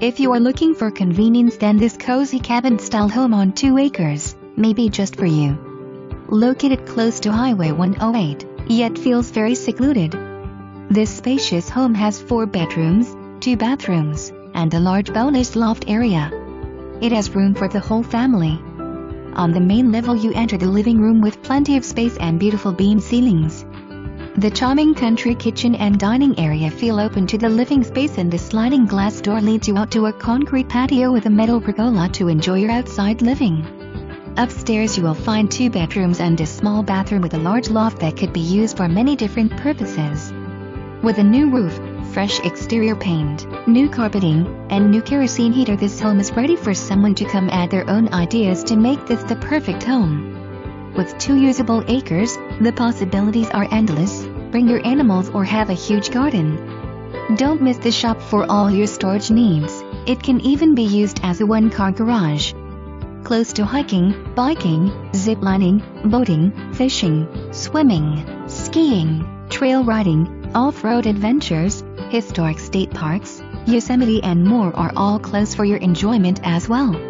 If you are looking for convenience then this cozy cabin-style home on 2 acres may be just for you. Located close to Highway 108, yet feels very secluded. This spacious home has 4 bedrooms, 2 bathrooms, and a large bonus loft area. It has room for the whole family. On the main level you enter the living room with plenty of space and beautiful beam ceilings. The charming country kitchen and dining area feel open to the living space and the sliding glass door leads you out to a concrete patio with a metal pergola to enjoy your outside living. Upstairs you will find two bedrooms and a small bathroom with a large loft that could be used for many different purposes. With a new roof, fresh exterior paint, new carpeting, and new kerosene heater this home is ready for someone to come add their own ideas to make this the perfect home. With two usable acres, the possibilities are endless. Bring your animals or have a huge garden. Don't miss the shop for all your storage needs. It can even be used as a one-car garage. Close to hiking, biking, ziplining, boating, fishing, swimming, skiing, trail riding, off-road adventures, historic state parks, Yosemite and more are all close for your enjoyment as well.